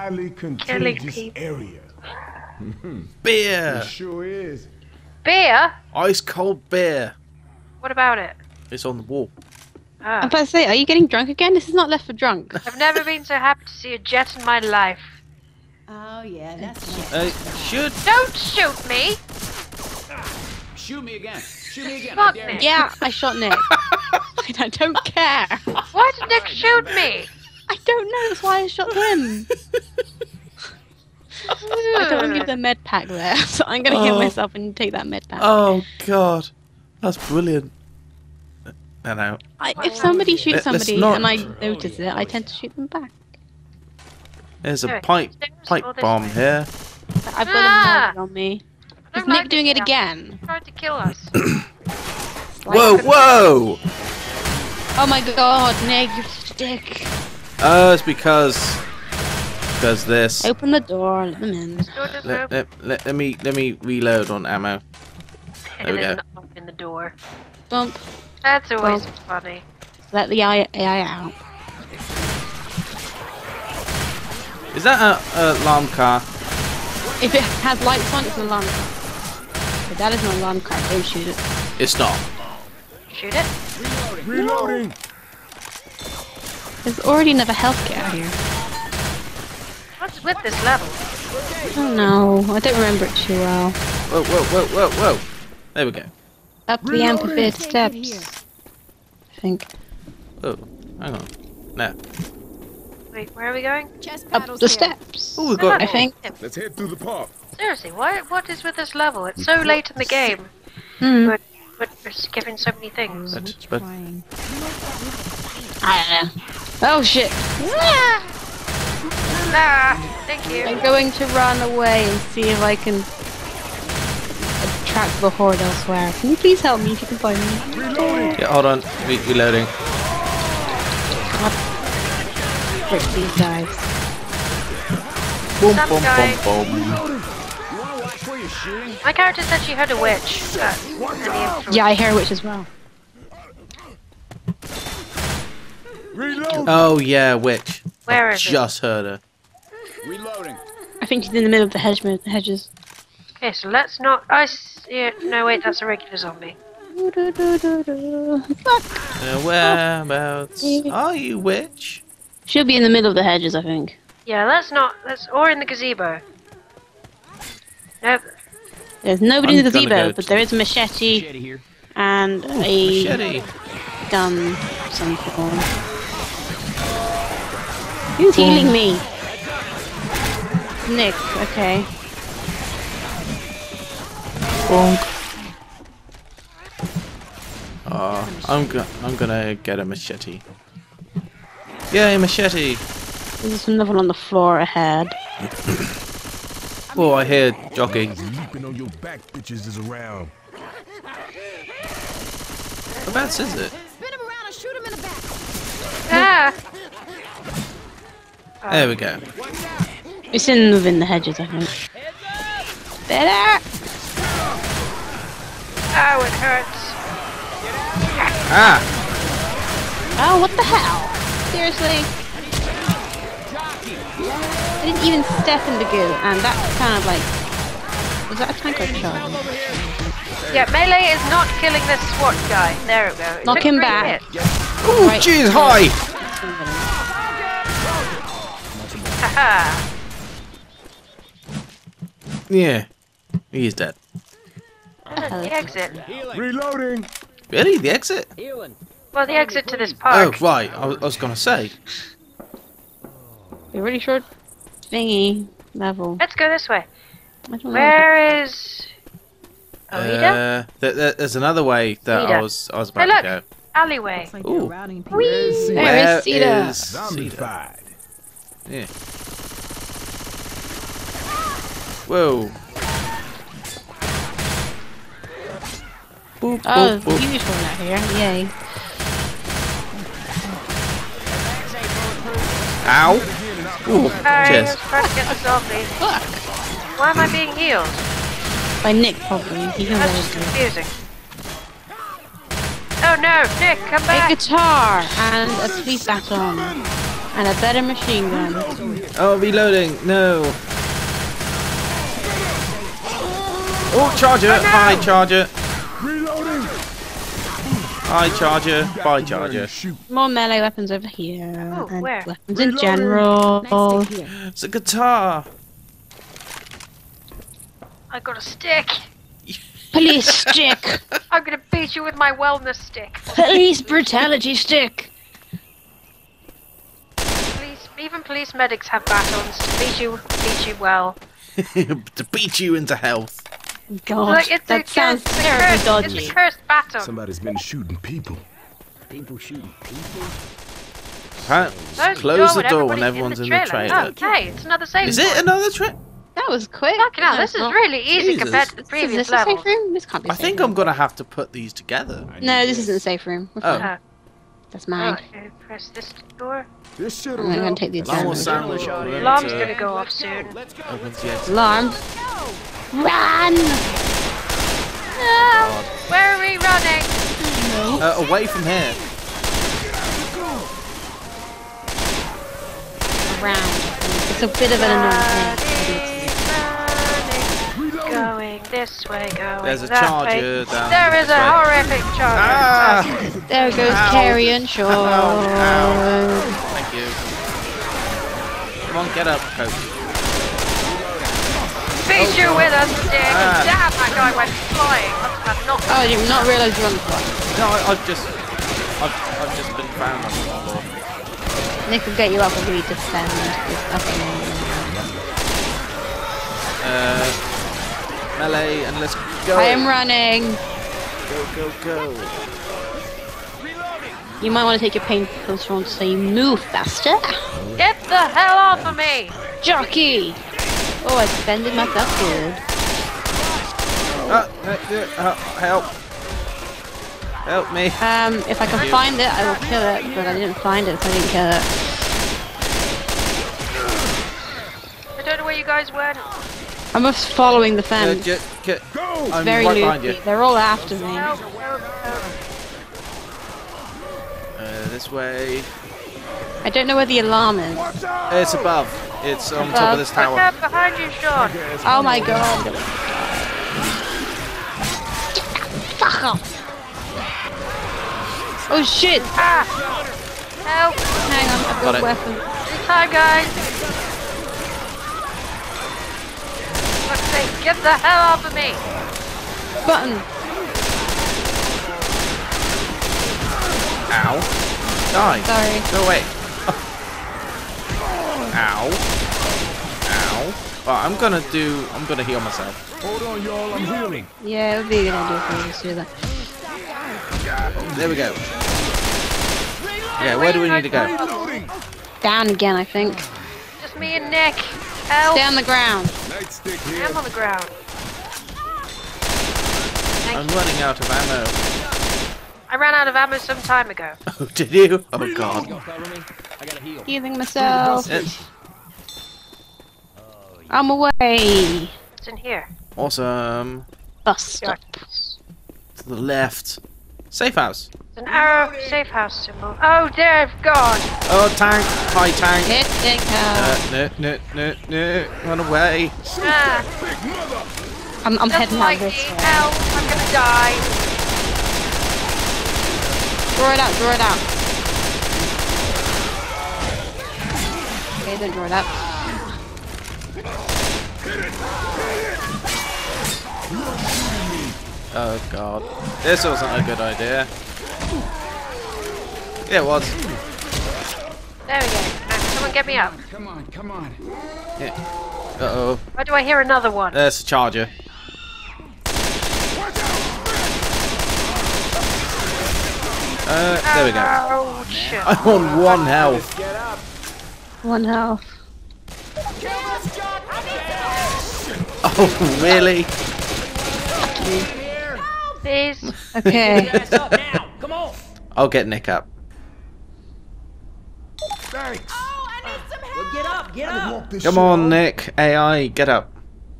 highly contagious people. area. Beer! It sure is. Beer? Ice cold beer. What about it? It's on the wall. Ah. I'm about to say, are you getting drunk again? This is not left for drunk. I've never been so happy to see a jet in my life. Oh yeah, that's Uh, should. Don't shoot me! Shoot me again. Shoot me again. Fuck I dare Yeah, I shot Nick. I don't care. Why did Nick shoot me? I don't know. That's why I shot him. I don't want to leave the med pack there, so I'm gonna heal Oh. myself and take that med pack. Oh god, that's brilliant. No, no. I, if somebody shoots Let- somebody not- and I notice it, I tend to shoot them back. There's a pipe pipe bomb way? here. I've got Ah! a mod on me. Is Nick doing it again? Tried to kill us. Whoa, whoa! Oh my god, Nick, you stick. Oh, it's because because this. Open the door, let them in. Let, let, let, let me let me reload on ammo. there we go. an knock in the door. Bump, That's always Well. funny. let the AI, AI out. Is that a, a alarm car? If it has lights on, it's an alarm car. But that is an alarm car, don't shoot it. It's not. Shoot it. Reloading. There's already another health kit out here. What's with this level? I don't know, I don't remember it too well. Whoa, whoa, whoa, whoa, whoa! There we go. Up the Reloading. amphibious Take it steps. I think. Oh, hang on. No. Wait, where are we going? Chest Up the here. steps. Oh, we got. I think. Let's head through the park. Seriously, what what is with this level? It's so late in the game, Hmm. but but we're skipping so many things. But, but I don't know. Oh shit. Ah, thank you. I'm going to run away and see if I can attract the horde elsewhere. Can you please help me if you can find me? yeah, hold on. Re- reloading. Frick these guys. Boom, Some boom, guy- boom, boom. You wanna watch where you're shooting? My character said she heard a witch. Uh, in the intro. Yeah, I hear a witch as well. Reload. Oh yeah, witch. Where is it? Just heard her. Reloading. I think she's in the middle of the hedge the hedges. Okay, so let's not. I see it. No, wait, that's a regular zombie. Fuck. Uh, whereabouts are you, witch? She'll be in the middle of the hedges, I think. Yeah, let's not. Let's or in the gazebo. Nope. There's nobody in I'm the gazebo, go but there is a machete Machete here. and a Machete. gun of some form. Who's healing me? Nick, okay. Bonk. Oh, I'm go- I'm gonna get a machete. Yay, machete! There's another one on the floor ahead. Oh, I hear jockey. Leaping on your back, bitches is around. Whereabouts is it? Spin him around and shoot him in the back. Ah! There we go. It's in within the hedges, I think. Better! Oh, it hurts. Ah! Oh, what the hell? Seriously? I didn't even step in the goo, and that's kind of like. Was that a tank or a charge? Yeah, melee is not killing this SWAT guy. There we go. It Knock him back. hits. Oh, Right. jeez, hi! Haha. Yeah, he's dead. The exit. Reloading. Really? The exit? Well, the exit to this Oh, park. right. I was, I was gonna say. A really short thingy level. Let's go this way. I don't know. Where is Alita? Uh, th- th- there's another way that I was I was Hey, about look. to go. Alleyway. Like Ooh. you're routing people. Let's see. There Where is Cedar. is Cedar? Zombified. Yeah. Whoa. Boop, Oh, boop, boop. beautiful out here. Yay. Ow. Ooh, Sorry, cheers. let's try to get the zombie. Fuck! Why am I being healed? By Nick, probably. He can That's just confusing. Oh no, Nick, come back! A guitar and a police baton. And a better machine gun. Oh, reloading. No. Oh, charger. Hi, charger. Reloading. Hi, charger. Bye, charger. More melee weapons over here. Oh, and where? weapons in general. Next stick here. It's a guitar. I got a stick. Police stick. I'm gonna beat you with my wellness stick. Police brutality stick. Police, medics have batons to beat you, beat you well. to beat you into health. God, Like, it's that a, sounds it's a terribly cursed, dodgy. It's a cursed baton. Somebody's been shooting people. People shooting people. Huh? Close Close the door when everyone's in the trailer. Oh, okay, it's another save Is it point. another trick? That was quick. Fucking hell, this is Well, really easy Jesus. compared to the Is previous this a levels. safe room? This can't be. a I safe think room. I'm gonna have to put these together. No, this isn't a safe room. We're Oh. Uh, fine. Uh, That's oh, mine. okay, press this door. This shit I'm gonna take the Alarm will adrenaline. sound when Alarm's it, uh, gonna go off soon. Let's go. opens the exit. Alarm. Run! No! Where are we running? Uh, away from here. Around. It's a bit of an annoying thing. Running, running, going this way, going There's a that charger way. down There is a way. horrific charger. Ah! There goes Ow. Carrion Shaw. Ow, ow. Thank you. Come on, get up, coach. Beat you with a stick. Ah. Damn, that guy went flying. Must have knocked Oh, I did not realise you were on the floor. No, I, I've just, I've, I've just been found on the floor. Nick will get you up and we defend this fucking Uh, melee, and let's go. I am running. Go, go, go. You might want to take your pain pills from so you move faster. Get the hell off of me! Jockey! Oh, I defended myself good. Uh, uh, help. Help me. Um, if I can you. find it, I will kill it, but I didn't find it, so I didn't kill it. I don't know where you guys went. I'm just following the Uh, fence. ju- ca- Go! I'm Very right behind you. They're all after me. Uh, this way. I don't know where the alarm is. It's above. It's on top of this Look tower. out behind you, Sean. Oh my god. Fuck off. Oh shit! Ah! Help! Hang on, I've Got got it. a weapon. Good time, guys. Get the hell off of me! Button. Ow. Die. Sorry. No, wait. Ow. Ow. Right, I'm gonna do. I'm gonna heal myself. Hold on, y'all. I'm healing. Yeah, it would be a good idea if we just do that. There we go. Yeah, where do we need to go? Down again, I think. Just me and Nick. Help! Stay on the ground. Nightstick I'm on the ground. I'm running out of ammo. I ran out of ammo some time ago. Oh, did you? Oh god. Go cover me. I gotta heal. Healing myself. Eh, I'm away. It's in here. awesome. Yeah. Bus stop. To the left. Safe house. It's an arrow safe house symbol. Oh, dear God! Oh, tank. Hi, tank. Hit it, Uh, cow. no, no, no, no. Run away. Ah, Big mother. I'm, I'm just heading like out me. this way. Help! I'm gonna die. Draw it out, draw it out. Okay, don't draw it out. Oh god. This wasn't a good idea. Yeah, it was. There we go. Now, someone get me up. Come on, come on. Yeah. Uh oh. Why do I hear another one? There's a charger. Uh, there we go. Oh. I'm on one health. One health. Oh, really? Please. Okay. up now. Come on. I'll get Nick up. Thanks. Well, get up. Get up. Come on. Nick. AI, get up.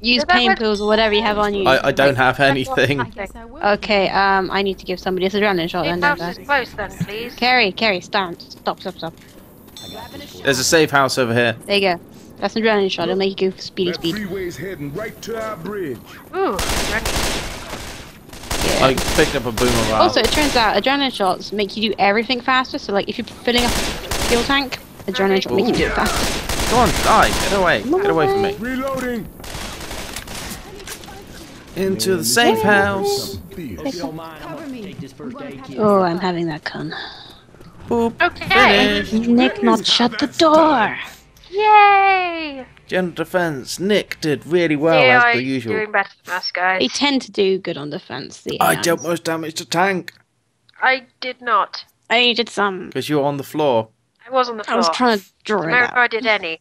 Use pain what- pills or whatever you have on you. I, I don't have anything. I. Okay, um, I need to give somebody this adrenaline shot Safe then, house is close then, please. Carrie, Carrie, stand. Stop, stop, stop. There's a safe house over here. There you go. That's an adrenaline shot. It'll make you go speedy That speed. freeway's heading right to our bridge. Ooh. Yeah. I picked up a boomerang. Also, it turns out adrenaline shots make you do everything faster. So, like, if you're filling up a fuel tank, adrenaline shot make you do it faster. Come on, die! Get away! Get away from me! Reloading. Into the safe house. Feel. If you don't mind, I'm Cover gonna me. take this first aid kit. Oh, I'm having that gun. Boop. Okay. Finished. Nick, not shut the door. Yay! General defense. Nick did really well yeah, as per I'm usual. doing better than us, guys. They tend to do good on defense. The I AIs. dealt most damage to tank I did not. I did some. because you were on the floor. I was on the floor. I was trying to draw it Remember if out. I did any.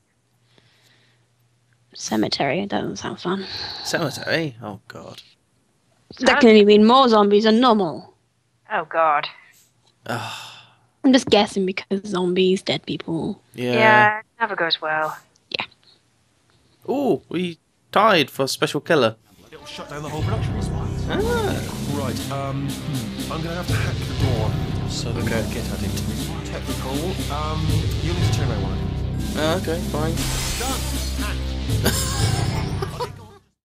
Cemetery. That doesn't sound fun. Cemetery. Oh god. That can only mean more zombies than normal. Oh god. Ah. I'm just guessing because zombies, dead people. Yeah. Yeah, it never goes well. Yeah. Ooh, we tied for special killer. It'll shut down the whole production response. Ah. Right, um, I'm gonna have to hack the door so that we don't get at it. Technical, um, you'll need to turn around one of them. Okay, fine. Done.